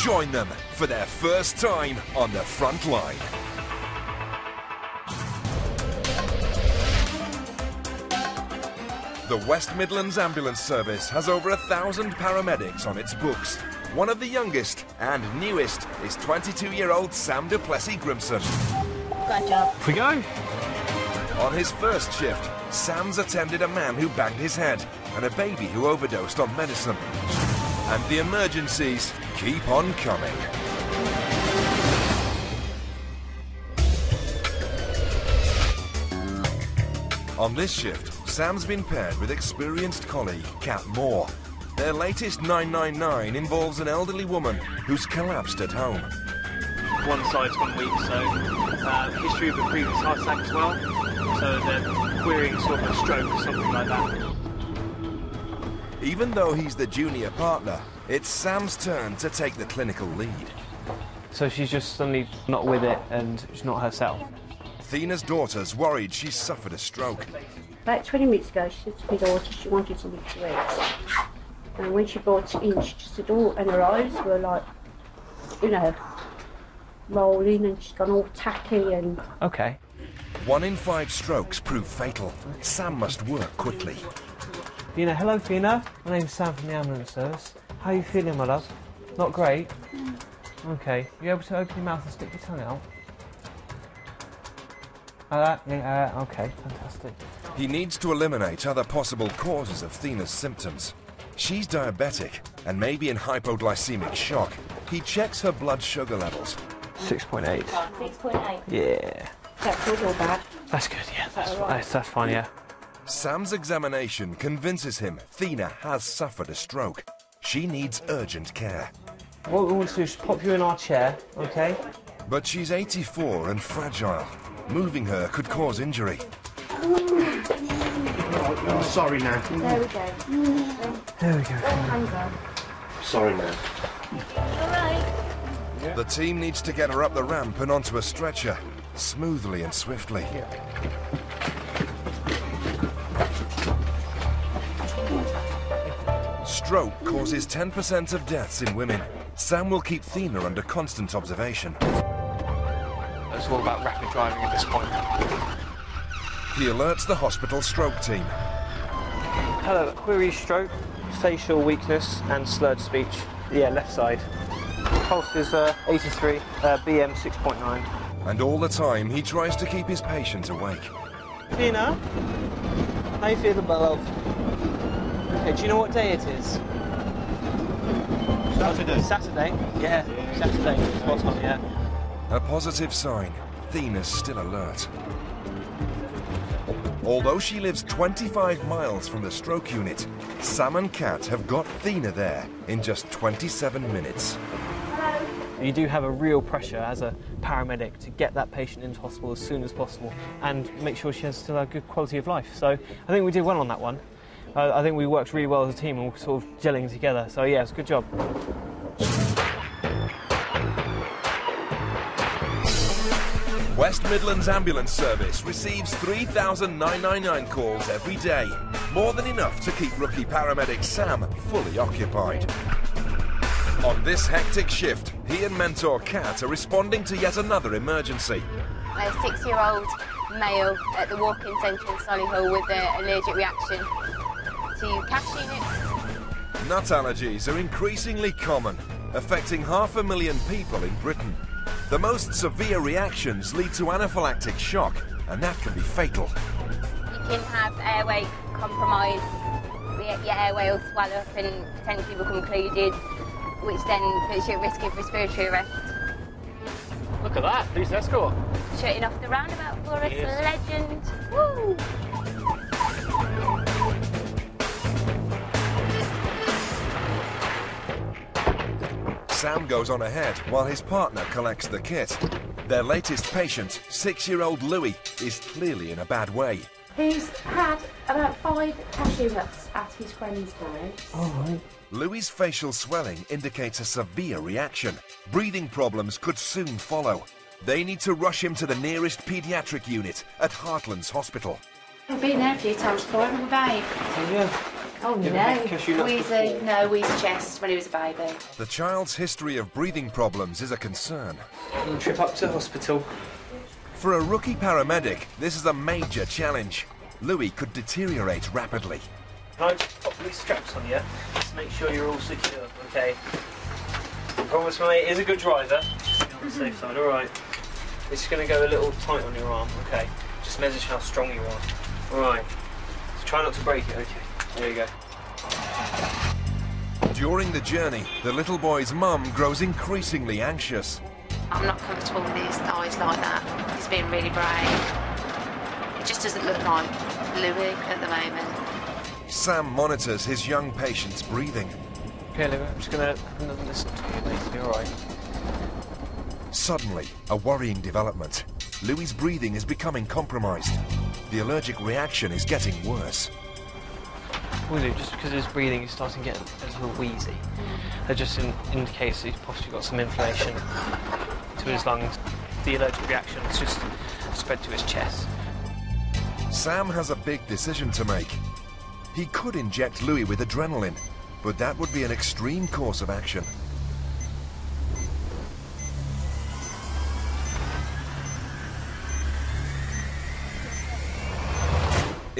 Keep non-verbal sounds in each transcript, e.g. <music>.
Join them for their first time on the front line. The West Midlands Ambulance Service has over a thousand paramedics on its books. One of the youngest and newest is 22-year-old Sam Duplessis Grimson. Good job. Off we go. On his first shift, Sam's attended a man who banged his head and a baby who overdosed on medicine. And the emergencies keep on coming. On this shift, Sam's been paired with experienced colleague Kat Moore. Their latest 999 involves an elderly woman who's collapsed at home. One side's gone weak, so uh, history of a previous heart attack as well. So they're querying sort of a stroke or something like that. Even though he's the junior partner, it's Sam's turn to take the clinical lead. So she's just suddenly not with it and she's not herself. Thena's daughter's worried she's suffered a stroke. About 20 minutes ago, she said to my daughter she wanted something to eat. And when she brought it in, she just said, oh, and her eyes were like, you know, rolling and she's gone all tacky and Okay. One in five strokes prove fatal. Sam must work quickly. Fina, hello Fina. My name's Sam from the ambulance service. How are you feeling, my love? Not great? Okay. You able to open your mouth and stick your tongue out? Like that? Yeah, uh, okay, fantastic. He needs to eliminate other possible causes of Thena's symptoms. She's diabetic and may be in hypoglycemic shock. He checks her blood sugar levels. 6.8. 6.8. Yeah. That's good or bad. That's good, yeah. That's, that's, that's fine, yeah. Sam's examination convinces him Thena has suffered a stroke. She needs urgent care. What we want to do is pop you in our chair, okay? But she's 84 and fragile. Moving her could cause injury. Oh, sorry, Nan. There we go. There we go. Hands on. Sorry, Nan. Alright. The team needs to get her up the ramp and onto a stretcher, smoothly and swiftly. Stroke causes 10% of deaths in women. Sam will keep Thena under constant observation. It's all about rapid driving at this point. He alerts the hospital stroke team. Hello, query stroke, facial weakness and slurred speech. Yeah, left side. Pulse is uh, 83, uh, BM 6.9. And all the time, he tries to keep his patient awake. Tina, how you feeling, my love? Okay, do you know what day it is? Saturday. Saturday? Yeah, Saturday. Spot on, yeah. A positive sign. Thena's still alert. Although she lives 25 miles from the stroke unit, Sam and Kat have got Thena there in just 27 minutes. You do have a real pressure as a paramedic to get that patient into hospital as soon as possible and make sure she has still a good quality of life. So I think we did well on that one. Uh, I think we worked really well as a team and we're sort of gelling together. So yeah, it's a good job. West Midlands Ambulance Service receives 3,999 calls every day. More than enough to keep rookie paramedic Sam fully occupied. On this hectic shift, he and mentor Kat are responding to yet another emergency. a six-year-old male at the walk-in centre in Solihull with an allergic reaction to cashew nuts. Nut allergies are increasingly common, affecting half a million people in Britain. The most severe reactions lead to anaphylactic shock, and that can be fatal. You can have airway compromise, your your airway will swell up and potentially become occluded, which then puts you at risk of respiratory arrest. Look at that, police escort. Shutting off the roundabout for us, Yes. legend. Woo! Sam goes on ahead while his partner collects the kit. Their latest patient, six-year-old Louis, is clearly in a bad way. He's had about five cashew nuts at his friend's house. All right. Louis' facial swelling indicates a severe reaction. Breathing problems could soon follow. They need to rush him to the nearest paediatric unit at Heartlands Hospital. I've been there a few times before, haven't we, babe? Oh, yeah, Oh Give him a no. cashew Wheezy, uh, no, wheezy chest when he was a baby. The child's history of breathing problems is a concern. And trip up to hospital. For a rookie paramedic, this is a major challenge. Louis could deteriorate rapidly. Can I just pop these straps on you? Just make sure you're all secure, okay? I promise, mate, is a good driver. Just be on the safe side, alright? It's going to go a little tight on your arm, okay? Just measure how strong you are. Alright. So try not to break it, okay? There you go. During the journey, the little boy's mum grows increasingly anxious. I'm not comfortable with his eyes like that. He's being really brave. It just doesn't look like Louis at the moment. Sam monitors his young patient's breathing. Okay, Louis, I'm just going to listen to you, mate. You're alright. Suddenly, a worrying development. Louis's breathing is becoming compromised. The allergic reaction is getting worse. Just because his breathing is starting to get a little wheezy. That just in, indicates he's possibly got some inflammation to his lungs. The allergic reaction has just spread to his chest. Sam has a big decision to make. He could inject Louis with adrenaline, but that would be an extreme course of action.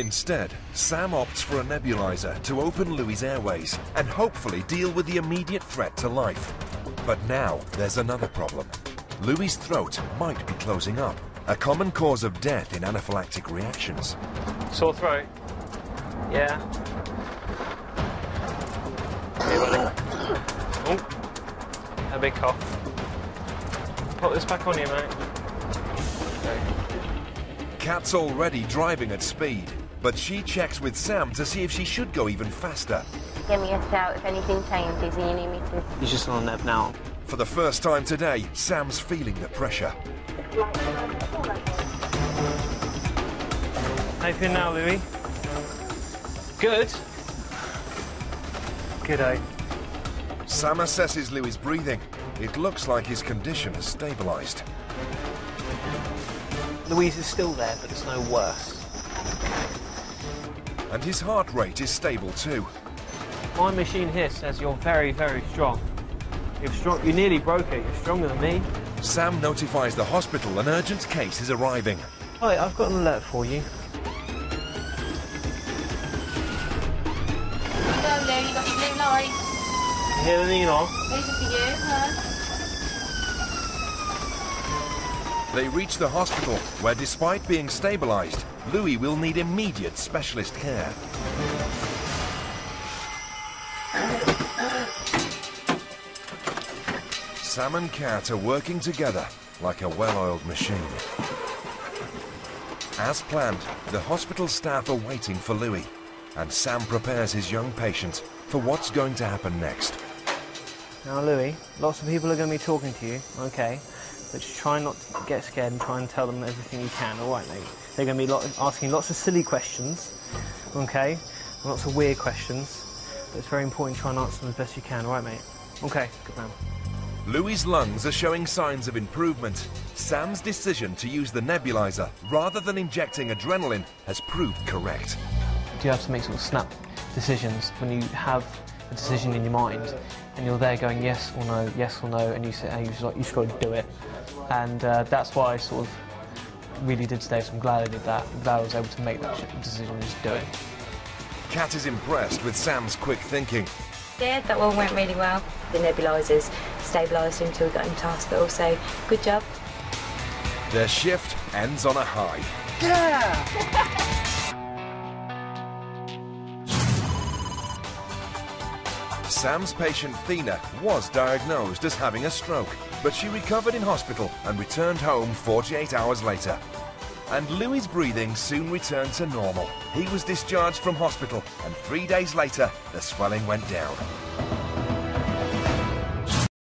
Instead, Sam opts for a nebulizer to open Louis's airways and hopefully deal with the immediate threat to life. But now there's another problem. Louis's throat might be closing up, a common cause of death in anaphylactic reactions. Sore throat? Yeah. Hey, buddy. Oh. A big cough. Put this back on you, mate. Okay. Kat's already driving at speed, but she checks with Sam to see if she should go even faster. Give me a shout if anything changes and you need me to. He's just on a neb now. For the first time today, Sam's feeling the pressure. How you feeling now, Louis? Good. Good, eh? Sam assesses Louis's breathing. It looks like his condition has stabilized. Louise is still there, but it's no worse. And his heart rate is stable too. My machine here says you're very, very strong. You're strong. You nearly broke it. You're stronger than me. Sam notifies the hospital an urgent case is arriving. Hi, I've got an alert for you. Go, Lou, you got your blue light. You hear the neon? These are for you, huh? They reach the hospital, where despite being stabilized, Louis will need immediate specialist care. Sam and Kat are working together like a well-oiled machine. As planned, the hospital staff are waiting for Louis, and Sam prepares his young patient for what's going to happen next. Now, Louis, lots of people are going to be talking to you, okay? But just try not to get scared and try and tell them everything you can, all right, mate? They're going to be lot, asking lots of silly questions, okay? Lots of weird questions. But it's very important to try and answer them as best you can, all right, mate? Okay, good man. Louis's lungs are showing signs of improvement. Sam's decision to use the nebulizer rather than injecting adrenaline has proved correct. Do you have to make sort of snap decisions when you have a decision in your mind and you're there going yes or no, yes or no, and you say, and you just like, you just got to do it. And uh, that's why I sort of really did today, so I'm glad I did that. I'm glad I was able to make that decision and just do it. Kat is impressed with Sam's quick thinking. Yeah, that one went really well. The nebulisers stabilised him until we got him to hospital, so good job. Their shift ends on a high. <laughs> Sam's patient Thina was diagnosed as having a stroke, but she recovered in hospital and returned home 48 hours later. And Louis's breathing soon returned to normal. He was discharged from hospital, and three days later, the swelling went down.